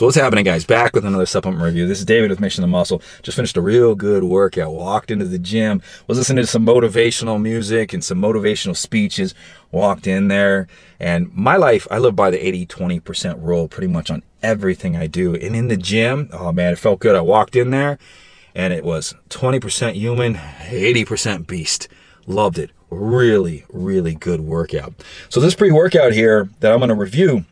So what's happening, guys? Back with another supplement review. This is David with Mission to Muscle. Just finished a real good workout. Walked into the gym, was listening to some motivational music and some motivational speeches. Walked in there, and my life, I live by the 80-20% rule pretty much on everything I do. And in the gym, oh man, it felt good. I walked in there, and it was 20% human, 80% beast. Loved it. Really, really good workout. So this pre-workout here that I'm going to review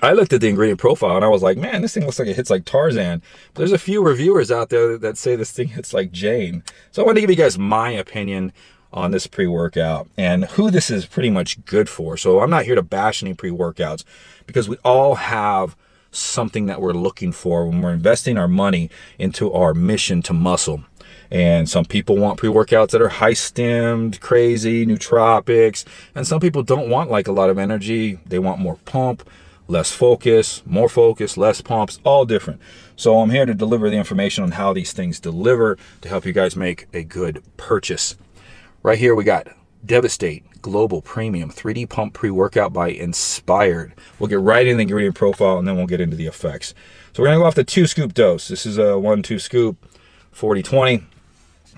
I looked at the ingredient profile and I was like, man, this thing looks like it hits like Tarzan. But there's a few reviewers out there that say this thing hits like Jane. So I want to give you guys my opinion on this pre-workout and who this is pretty much good for. So I'm not here to bash any pre-workouts because we all have something that we're looking for when we're investing our money into our mission to muscle. And some people want pre-workouts that are high stemmed, crazy, nootropics. And some people don't want like a lot of energy. They want more pump less focus, more focus, less pumps, all different. So I'm here to deliver the information on how these things deliver to help you guys make a good purchase. Right here we got Devastate Global Premium 3D Pump Pre-Workout by Inspired. We'll get right in the ingredient profile and then we'll get into the effects. So we're gonna go off the two scoop dose. This is a one, two scoop, 40-20.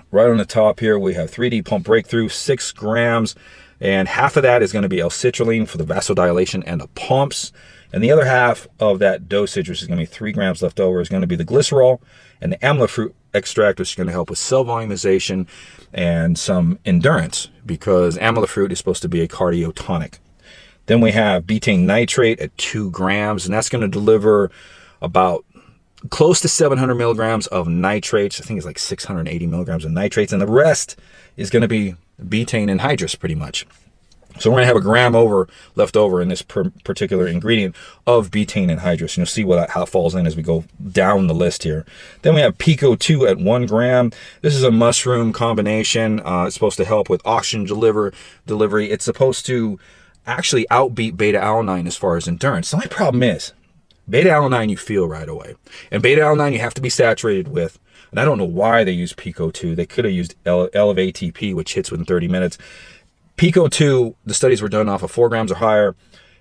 Right on the top here, we have 3D Pump Breakthrough, six grams, and half of that is gonna be L-citrulline for the vasodilation and the pumps. And the other half of that dosage, which is going to be three grams left over, is going to be the glycerol and the amla fruit extract, which is going to help with cell volumization and some endurance because amla fruit is supposed to be a cardiotonic. Then we have betaine nitrate at two grams, and that's going to deliver about close to 700 milligrams of nitrates. I think it's like 680 milligrams of nitrates, and the rest is going to be betaine anhydrous pretty much. So we're going to have a gram over left over in this particular ingredient of betaine anhydrous. And you'll see what how it falls in as we go down the list here. Then we have Peak O2 at 1 gram. This is a mushroom combination. Uh, it's supposed to help with oxygen deliver, delivery. It's supposed to actually outbeat beta-alanine as far as endurance. The only problem is beta-alanine you feel right away. And beta-alanine you have to be saturated with. And I don't know why they use Peak O2. They could have used ElevATP, which hits within 30 minutes. Peak O2, the studies were done off of 4 grams or higher.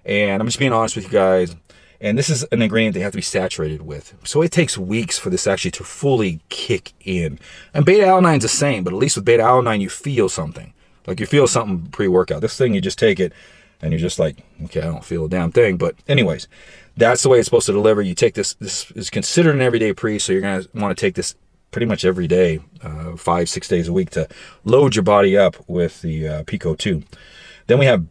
And I'm just being honest with you guys. And this is an ingredient they have to be saturated with. So it takes weeks for this actually to fully kick in. And beta-alanine's the same, but at least with beta-alanine, you feel something. Like you feel something pre-workout. This thing, you just take it and you're just like, okay, I don't feel a damn thing. But anyways, that's the way it's supposed to deliver. You take this, this is considered an everyday pre, so you're going to want to take this pretty much every day, uh, five, six days a week to load your body up with the uh, Peak O2. Then we have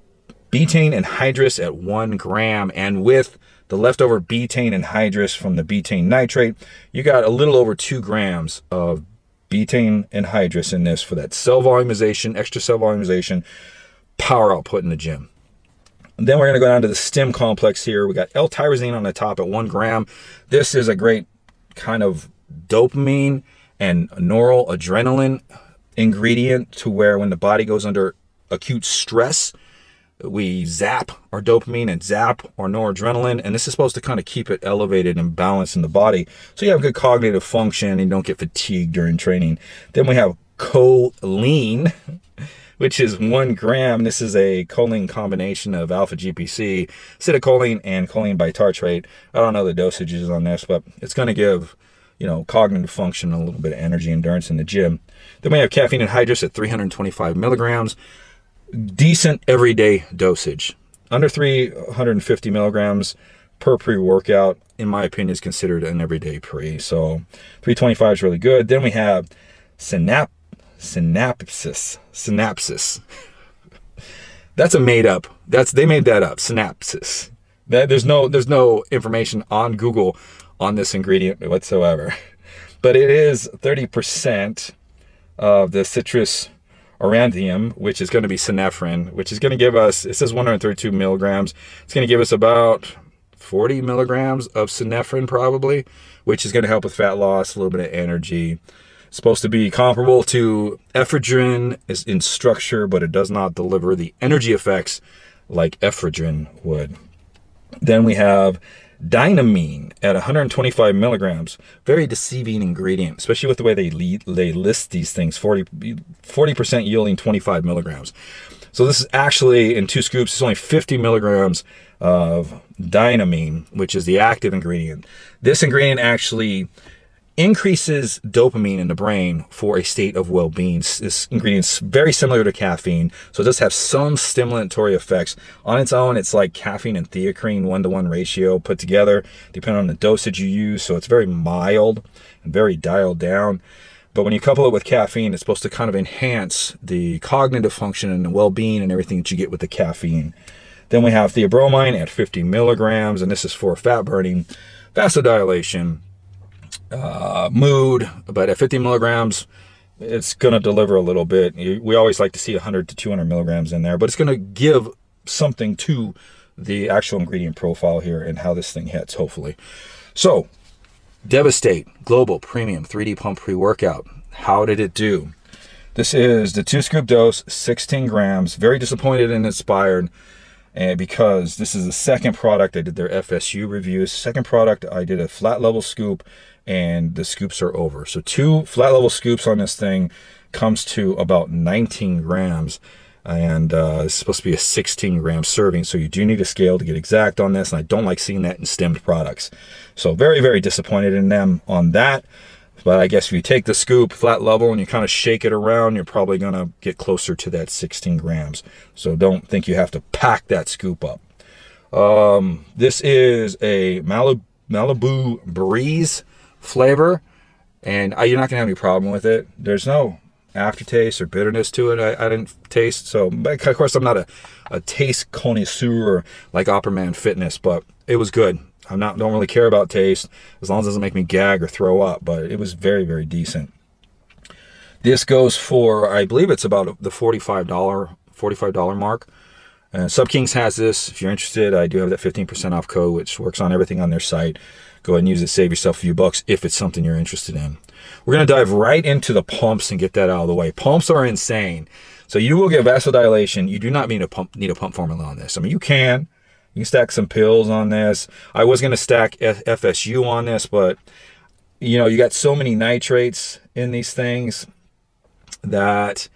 betaine anhydrous at one gram. And with the leftover betaine anhydrous from the betaine nitrate, you got a little over two grams of betaine anhydrous in this for that cell volumization, extra cell volumization, power output in the gym. And then we're going to go down to the stem complex here. We got L-tyrosine on the top at one gram. This is a great kind of dopamine and noradrenaline ingredient to where when the body goes under acute stress, we zap our dopamine and zap our noradrenaline, and this is supposed to kind of keep it elevated and balanced in the body so you have good cognitive function and don't get fatigued during training. Then we have choline, which is one gram. This is a choline combination of alpha GPC, acetylcholine, and choline bitartrate. I don't know the dosages on this, but it's going to give you know, cognitive function, a little bit of energy endurance in the gym. Then we have caffeine anhydrous at 325 milligrams. Decent everyday dosage. Under 350 milligrams per pre-workout, in my opinion, is considered an everyday pre. So 325 is really good. Then we have synap synapsis. Synapsis. That's a made up. That's they made that up. Synapsis. That, there's no there's no information on Google on this ingredient whatsoever. But it is 30% of the citrus aurantium, which is going to be synephrine, which is going to give us, it says 132 milligrams. It's going to give us about 40 milligrams of synephrine probably, which is going to help with fat loss, a little bit of energy. Supposed to be comparable to ephedrine is in structure, but it does not deliver the energy effects like ephedrine would. Then we have Dynamine at 125 milligrams. Very deceiving ingredient, especially with the way they lead, they list these things. 40 percent yielding 25 milligrams. So this is actually in two scoops, it's only 50 milligrams of dynamine, which is the active ingredient. This ingredient actually increases dopamine in the brain for a state of well-being. This ingredient's very similar to caffeine, so it does have some stimulatory effects. On its own, it's like caffeine and theacrine one-to-one -one ratio put together, depending on the dosage you use, so it's very mild and very dialed down. But when you couple it with caffeine, it's supposed to kind of enhance the cognitive function and the well-being and everything that you get with the caffeine. Then we have theobromine at 50 milligrams, and this is for fat burning, vasodilation, uh, mood, but at 50 milligrams, it's going to deliver a little bit. We always like to see 100 to 200 milligrams in there, but it's going to give something to the actual ingredient profile here and how this thing hits, hopefully. So, Devastate Global Premium 3D Pump Pre-Workout. How did it do? This is the two scoop dose, 16 grams. Very disappointed and inspired and because this is the second product I did their FSU reviews. Second product I did a flat level scoop and the scoops are over. So two flat level scoops on this thing comes to about 19 grams and uh, it's supposed to be a 16 gram serving so you do need a scale to get exact on this and I don't like seeing that in stemmed products so very very disappointed in them on that but I guess if you take the scoop flat level and you kind of shake it around, you're probably going to get closer to that 16 grams. So don't think you have to pack that scoop up. Um, this is a Malibu, Malibu Breeze flavor, and I, you're not going to have any problem with it. There's no aftertaste or bitterness to it. I, I didn't taste. So, of course, I'm not a, a taste connoisseur like Opperman Fitness, but it was good. I'm not don't really care about taste as long as it doesn't make me gag or throw up. But it was very very decent. This goes for I believe it's about the forty-five dollar forty-five dollar mark. Uh, SuppKingz has this. If you're interested, I do have that 15% off code, which works on everything on their site. Go ahead and use it. Save yourself a few bucks if it's something you're interested in. We're going to dive right into the pumps and get that out of the way. Pumps are insane. So you will get vasodilation. You do not need a pump, need a pump formula on this. I mean, you can. You can stack some pills on this. I was going to stack F FSU on this, but you know, you got so many nitrates in these things that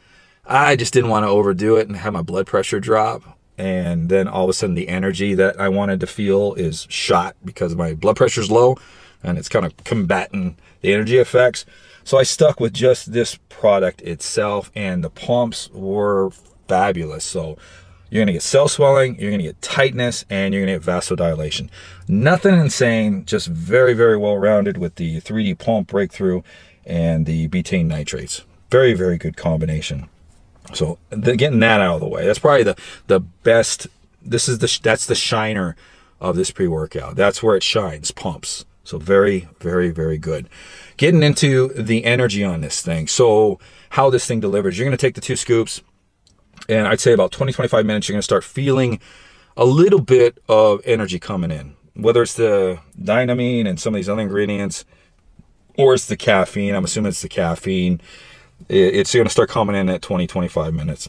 I just didn't want to overdo it and have my blood pressure drop. And then all of a sudden, the energy that I wanted to feel is shot because my blood pressure is low and it's kind of combating the energy effects. So I stuck with just this product itself, and the pumps were fabulous. So you're to get cell swelling, you're to get tightness, and you're to get vasodilation. Nothing insane, just very, very well rounded with the 3D pump breakthrough and the betaine nitrates. Very, very good combination. So the, getting that out of the way, that's probably the, the best. This is the that's the shiner of this pre-workout. That's where it shines, pumps. So very, very, very good. Getting into the energy on this thing. So how this thing delivers. You're going to take the two scoops, and I'd say about 20, 25 minutes, you're going to start feeling a little bit of energy coming in. Whether it's the dynamine and some of these other ingredients, or it's the caffeine. I'm assuming it's the caffeine. It's going to start coming in at 20, 25 minutes.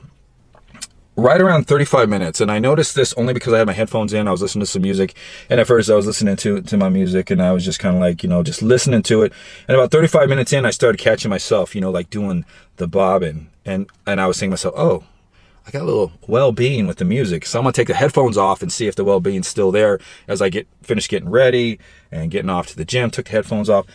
Right around 35 minutes, and I noticed this only because I had my headphones in. I was listening to some music, and at first I was listening to to my music, and I was just kind of like, you know, just listening to it. And about 35 minutes in, I started catching myself, you know, like doing the bobbing, and and I was saying to myself, oh, I got a little well-being with the music. So I'm gonna take the headphones off and see if the well-being's still there as I get finished getting ready and getting off to the gym. Took the headphones off.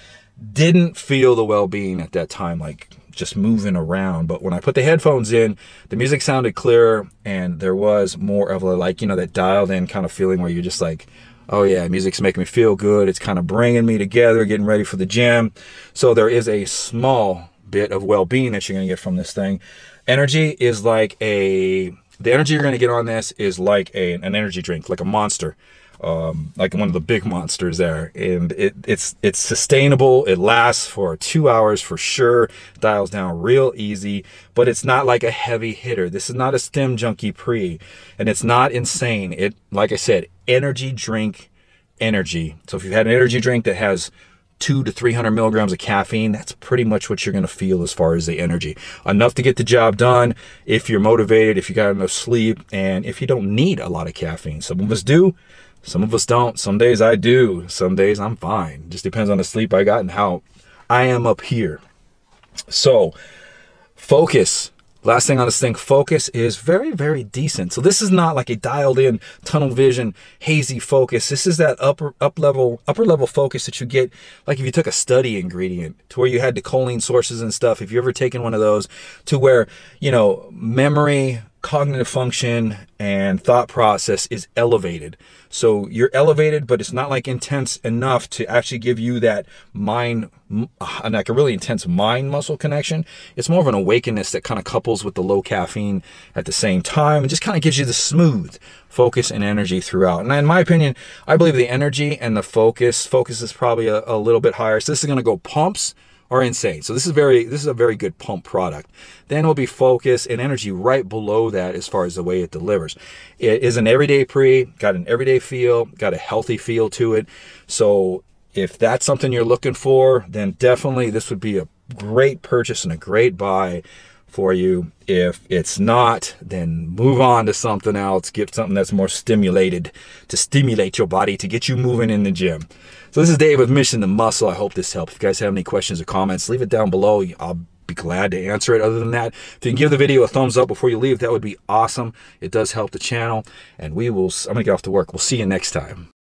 Didn't feel the well-being at that time, like just moving around. But when I put the headphones in, the music sounded clearer and there was more of a like, you know, that dialed in kind of feeling where you're just like, oh yeah, music's making me feel good. It's kind of bringing me together, getting ready for the gym. So there is a small bit of well-being that you're going to get from this thing. Energy is like a the energy you're going to get on this is like a an energy drink, like a monster. Um, like one of the big monsters there, and it, it's it's sustainable. It lasts for two hours for sure. Dials down real easy, but it's not like a heavy hitter. This is not a stem junkie pre, and it's not insane. It like I said, energy drink, energy. So if you've had an energy drink that has two to 300 milligrams of caffeine, that's pretty much what you're going to feel as far as the energy. Enough to get the job done if you're motivated, if you got enough sleep, and if you don't need a lot of caffeine. Some of us do, some of us don't. Some days I do, some days I'm fine. Just depends on the sleep I got and how I am up here. So, focus. Last thing on this thing, focus is very, very decent. So this is not like a dialed in tunnel vision, hazy focus. This is that upper up level, upper level focus that you get like if you took a study ingredient to where you had the choline sources and stuff. If you ever taken one of those to where, you know, memory, cognitive function and thought process is elevated. So you're elevated, but it's not like intense enough to actually give you that mind, like a really intense mind muscle connection. It's more of an awakeness that kind of couples with the low caffeine at the same time and just kind of gives you the smooth focus and energy throughout. And in my opinion, I believe the energy and the focus, focus is probably a, a little bit higher. So this is going to go pumps are insane. So this is very this is a very good pump product. Then will be focus and energy right below that as far as the way it delivers. It is an everyday pre, got an everyday feel, got a healthy feel to it. So if that's something you're looking for, then definitely this would be a great purchase and a great buy for you. If it's not, then move on to something else. Get something that's more stimulated to stimulate your body to get you moving in the gym. So this is Dave with Mission to Muscle. I hope this helped. If you guys have any questions or comments, leave it down below. I'll be glad to answer it. Other than that, if you can give the video a thumbs up before you leave, that would be awesome. It does help the channel. And we will, I'm going to get off to work. We'll see you next time.